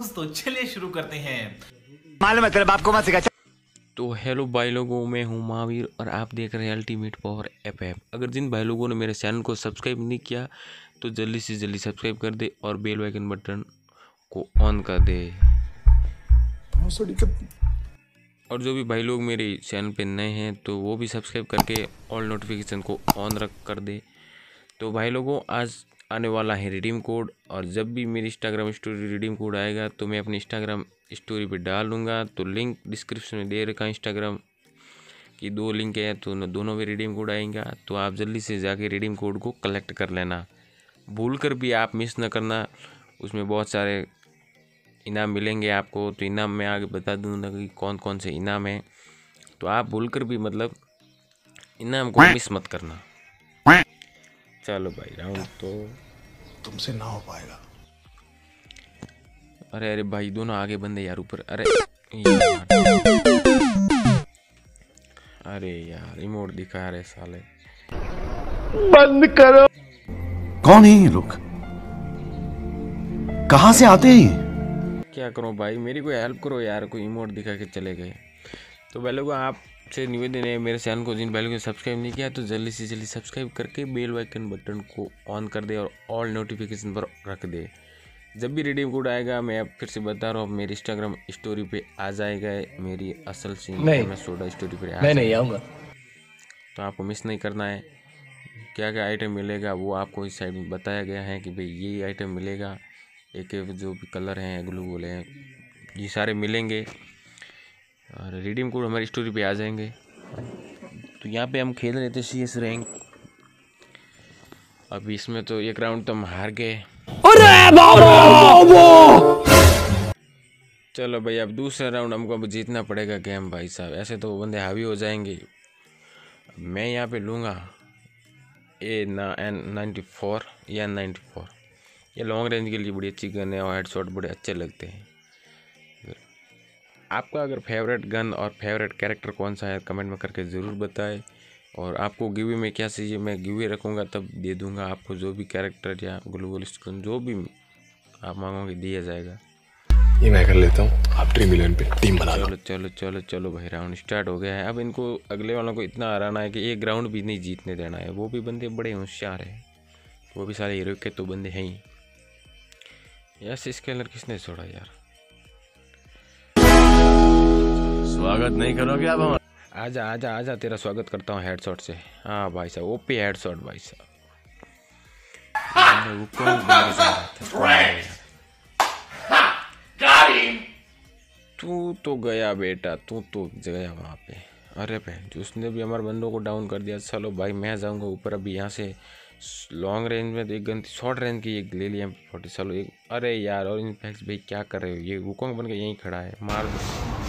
दोस्तों चलिए शुरू करते हैं। मालूम है तेरे बाप को मत सिखा तो हेलो भाई लोगों मैं हूँ महावीर और आप देख रहे हैं अल्टीमेट पावर एफ़ एफ़ अगर जिन भाई लोगों ने मेरे चैनल को सब्सक्राइब नहीं किया तो जल्दी से जल्दी सब्सक्राइब कर दे और बेल आइकन बटन को ऑन कर दे। और जो भी भाई लोग मेरे चैनल पे नए हैं तो वो भी सब्सक्राइब करके ऑल नोटिफिकेशन को ऑन रख कर दे। तो भाई लोगों आज आने वाला है रिडीम कोड और जब भी मेरी इंस्टाग्राम स्टोरी रिडीम कोड आएगा तो मैं अपनी इंस्टाग्राम स्टोरी पे डाल दूँगा तो लिंक डिस्क्रिप्शन में दे रखा इंस्टाग्राम की दो लिंक है तो दोनों में रिडीम कोड आएगा तो आप जल्दी से जाके रिडीम कोड को कलेक्ट कर लेना। भूल कर भी आप मिस ना करना, उसमें बहुत सारे इनाम मिलेंगे आपको तो इनाम मैं आगे बता दूँगा कि कौन कौन से इनाम हैं। तो आप भूल कर भी मतलब इनाम को मिस मत करना। चलो भाई राउंड तो तुमसे ना हो पाएगा। अरे अरे भाई दोनों आगे बंदे यार ऊपर। अरे यार अरे यार रिमोट दिखा रहे साले। बंद करो। कौन है ये लोग? कहाँ से आते हैं क्या करो भाई मेरी कोई हेल्प करो यार कोई इमोट दिखा के चले गए। तो पहले को आपसे निवेदन है मेरे चैनल को जिन पहले को सब्सक्राइब नहीं किया तो जल्दी से जल्दी सब्सक्राइब करके बेल आइकन बटन को ऑन कर दे और ऑल नोटिफिकेशन पर रख दे। जब भी रिडीम कोड आएगा मैं अब फिर से बता रहा हूँ मेरी इंस्टाग्राम स्टोरी पे आ जाएगा मेरी असल सीन मैं सोडा स्टोरी पे आ मैं नहीं आऊँगा। तो आपको मिस नहीं करना है। क्या क्या आइटम मिलेगा वो आपको इस साइड में बताया गया है कि भाई ये आइटम मिलेगा एक एक जो भी कलर हैं ग्लू बोले हैं ये सारे मिलेंगे। और रिडीम कोड हमारी स्टोरी पे आ जाएँगे। तो यहाँ पे हम खेल रहे थे सी एस रैंक अब इसमें तो एक राउंड तो हम हार गए। चलो भाई अब दूसरा राउंड हमको अब जीतना पड़ेगा गेम भाई साहब। ऐसे तो बंदे हावी हो जाएँगे। मैं यहाँ पे लूँगा ए ना एन नाइन्टी फोर या एन नाइन्टी फोर ये लॉन्ग रेंज के लिए बड़ी अच्छी गन है और हेड शॉट बड़े अच्छे लगते हैं। आपका अगर फेवरेट गन और फेवरेट कैरेक्टर कौन सा है कमेंट में करके ज़रूर बताएँ। और आपको गिवी में क्या चाहिए मैं गिवी रखूँगा तब दे दूँगा आपको जो भी कैरेक्टर या ग्लोबल स्क्रीन जो भी आप मांगोगे दिया जाएगा। ये मैं कर लेता हूँ। आप ड्रीम इलेवन पे टीम बना चलो चलो चलो चलो भाई राउंड स्टार्ट हो गया है। अब इनको अगले वालों को इतना हराना है कि एक राउंड भी नहीं जीतने देना है। वो भी बंदे बड़े होशियार हैं। वो भी सारे हीरो के तो बंदे हैं ही। यस इसके अंदर किसने छोड़ा यार? स्वागत नहीं करोगे आप हमारा? आजा आजा आजा तेरा स्वागत करता हूँ हेडशॉट से। हाँ भाई साहब ओपी हेडशॉट भाई साहब। है? तू तो गया बेटा तू तो गया वहाँ पे। अरे बहन जो उसने भी हमारे बंदों को डाउन कर दिया। चलो भाई मैं जाऊँगा ऊपर अभी यहाँ से। लॉन्ग रेंज में तो एक गन थी शॉर्ट रेंज की एक ले लिया। फोर्टी चलो एक अरे यार और इनफैक्ट भाई क्या कर रहे हो? ये वुकोंग बन के यहीं खड़ा है। मार दो।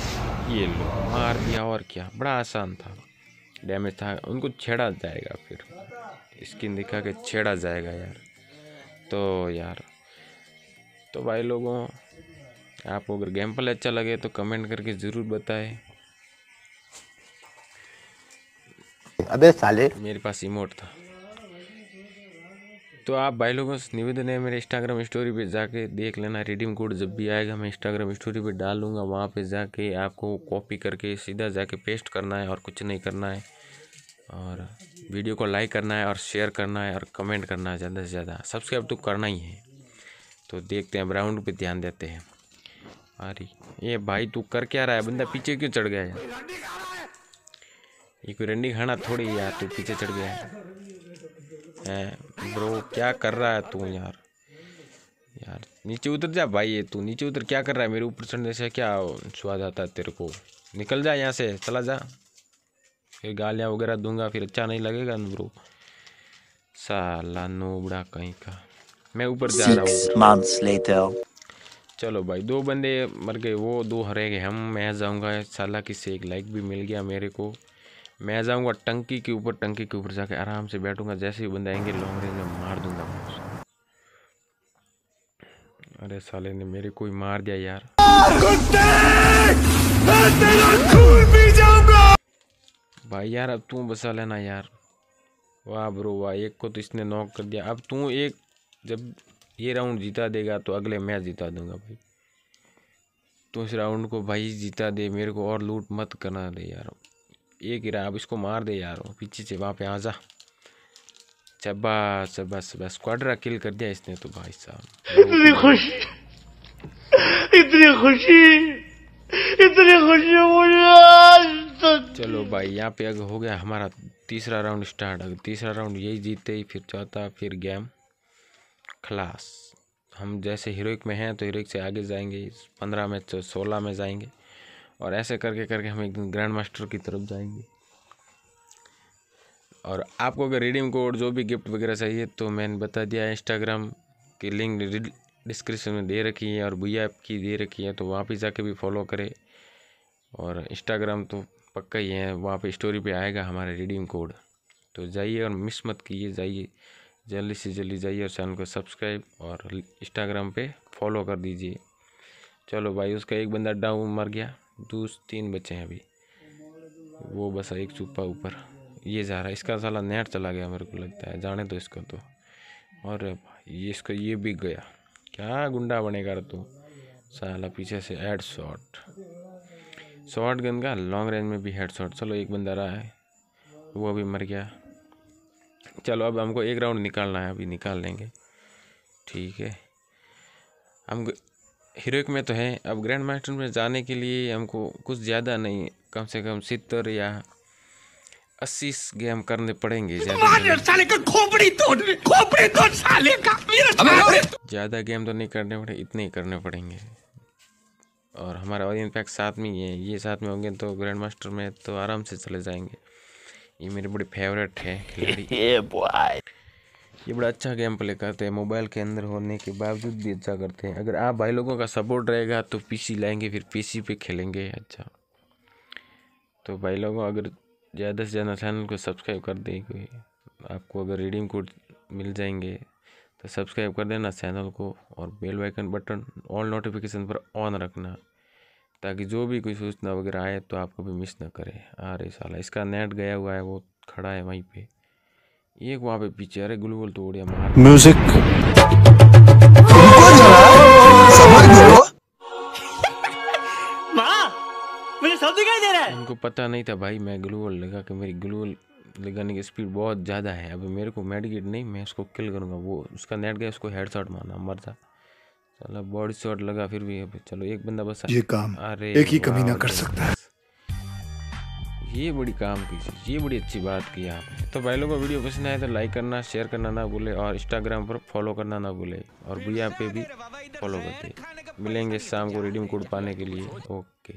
ये लो मार दिया और क्या? बड़ा आसान था। डैमेज था उनको छेड़ा जाएगा फिर। स्किन दिखा के छेड़ा जाएगा यार। तो यार तो भाई लोगों आपको अगर गेम प्ले अच्छा लगे तो कमेंट करके ज़रूर बताएँ। अबे साले। मेरे पास इमोट था। तो आप भाई लोगों से निवेदन है, मेरे इंस्टाग्राम स्टोरी पे जाके देख लेना रिडीम कोड जब भी आएगा, मैं इंस्टाग्राम स्टोरी पे डाल लूँगा वहाँ पे जाके आपको कॉपी करके सीधा जाके पेस्ट करना है और कुछ नहीं करना है। और वीडियो को लाइक करना है और शेयर करना है और कमेंट करना है, ज़्यादा से ज़्यादा। सब्सक्राइब तो करना ही है। तो देखते हैं राउंड पे ध्यान देते हैं। अरे ये भाई तू कर क्या रहा है? बंदा पीछे क्यों चढ़ गया यार ये कोई रंडी खाना थोड़ी यार, तू पीछे चढ़ गया हैं? ब्रो क्या कर रहा है तू यार? यार नीचे उतर जा भाई ये तू नीचे उतर क्या कर रहा है? मेरे ऊपर चढ़ने से क्या स्वाद आता है तेरे को? निकल जा यहाँ से चला जा। फिर गालियाँ वगैरह दूँगा फिर अच्छा नहीं लगेगा ना ब्रो साला नोबड़ा कहीं का। मैं ऊपर जा रहा हूँ. चलो भाई दो बंदे मर गए वो दो हरे गए हम मैं जाऊँगा। साला किससे एक लाइक भी मिल गया मेरे को। मैं जाऊँगा टंकी के ऊपर, टंकी के ऊपर जाके आराम से बैठूँगा। जैसे ही बंदे आएँगे लॉन्ग रेंज में मार दूँगा अरे साले ने मेरे को ही मार दिया यार। भाई यार, अब तू बसा लेना यार। वाह ब्रो वाह, एक को तो इसने नॉक कर दिया। अब तू एक, जब ये राउंड जीता देगा तो अगले मैच जीता दूँगा भाई। तो इस राउंड को भाई जीता दे, मेरे को और लूट मत करना दे यार। ही रहा अब इसको मार दे यार पीछे से वहाँ पे आ जा। बस बस बस स्क्वाड्रा किल कर दिया इसने तो भाई साहब। इतनी खुशी। इतनी खुशी। इतनी खुशी मुझे आज तक। चलो भाई यहाँ पे अगर हो गया हमारा तीसरा राउंड स्टार्ट अगर तीसरा राउंड यही जीते ही फिर चौथा फिर गेम खलास हम जैसे हीरोइक में हैं तो हीरोइक से आगे जाएँगे पंद्रह में तो सोलह में जाएँगे। और ऐसे करके करके हम एक दिन ग्रैंड मास्टर की तरफ़ जाएँगे। और आपको अगर रिडीम कोड जो भी गिफ्ट वगैरह चाहिए तो मैंने बता दिया इंस्टाग्राम की लिंक डिस्क्रिप्शन में दे रखी है और भैया ऐप की दे रखी है तो वहाँ पे जाके भी फॉलो करें। और इंस्टाग्राम तो पक्का ही है, वहाँ पे स्टोरी पे आएगा हमारा रिडीम कोड तो जाइए और मिस मत कीजिए, जाइए। जल्दी से जल्दी जाइए और चैनल को सब्सक्राइब और इंस्टाग्राम पे फॉलो कर दीजिए। चलो भाई, उसका एक बंदा डाउन मर गया। दो तीन बच्चे हैं अभी। वो बस एक चुप्पा ऊपर। ये जा रहा है। इसका साला नेट चला गया मेरे को लगता है। जाने दो इसको तो। और ये इसका ये भी गया। क्या गुंडा बनेगा तू? साला पीछे से हेड शॉट शॉर्ट गन का लॉन्ग रेंज में भी हेड शॉट चलो एक बंदा रहा है। वो अभी मर गया। चलो अब हमको एक राउंड निकालना है। अभी निकाल लेंगे। ठीक है। हम हीरोइक में तो है। अब ग्रैंड मास्टर में जाने के लिए हमको कुछ ज़्यादा नहीं कम से कम सितर या अस्सी गेम करने पड़ेंगे ज़्यादा गेम। तो नहीं करने पड़े इतने ही करने पड़ेंगे। और हमारा ऑडियन पैक साथ में ही है ये साथ में होंगे तो ग्रैंड मास्टर में तो आराम से चले जाएँगे। ये मेरे बड़े फेवरेट है खिलाड़ी। ये बड़ा अच्छा गेम प्ले करते हैं। मोबाइल के अंदर होने के बावजूद भी अच्छा करते हैं। अगर आप भाई लोगों का सपोर्ट रहेगा तो पीसी लाएँगे, फिर पीसी पे खेलेंगे। अच्छा। तो भाई लोगों, अगर ज़्यादा से ज़्यादा चैनल को सब्सक्राइब कर देंगे आपको अगर रीडिंग कोड मिल जाएँगे तो सब्सक्राइब कर देना चैनल को और bell icon button all notification पर ऑन रखना। ताकि जो भी कोई सूचना वगैरह आए तो आपको भी मिस ना करे। अरे साला, इसका नेट गया हुआ है, वो खड़ा है वहीं पे। एक वहाँ पे पीछे अरे गुलगुल तोड़ दिया मार। म्यूज़िक मुझे सब दिखाई दे रहा है। उनको पता नहीं था भाई मैं ग्लूवल लगा कि मेरी ग्लूवल लगाने की स्पीड बहुत ज़्यादा है। अभी मेरे को मेडिकेट नहीं मैं उसको किल करूँगा। वो उसका नेट गया उसको हेड शॉट मारना मर जा। चलो बॉडी शॉट लगा फिर भी अभी चलो एक बंदा बस ये काम अरे एक ही कमीना वाह, कर सकता है। ये बड़ी काम की चीज़, ये बड़ी अच्छी बात की आपने। तो भाई लोगों को वीडियो पसंद आए तो लाइक करना शेयर करना ना भूले और इंस्टाग्राम पर फॉलो करना ना भूले और भैया पे भी फॉलो करते मिलेंगे शाम को रिडीम कोड पाने के लिए। ओके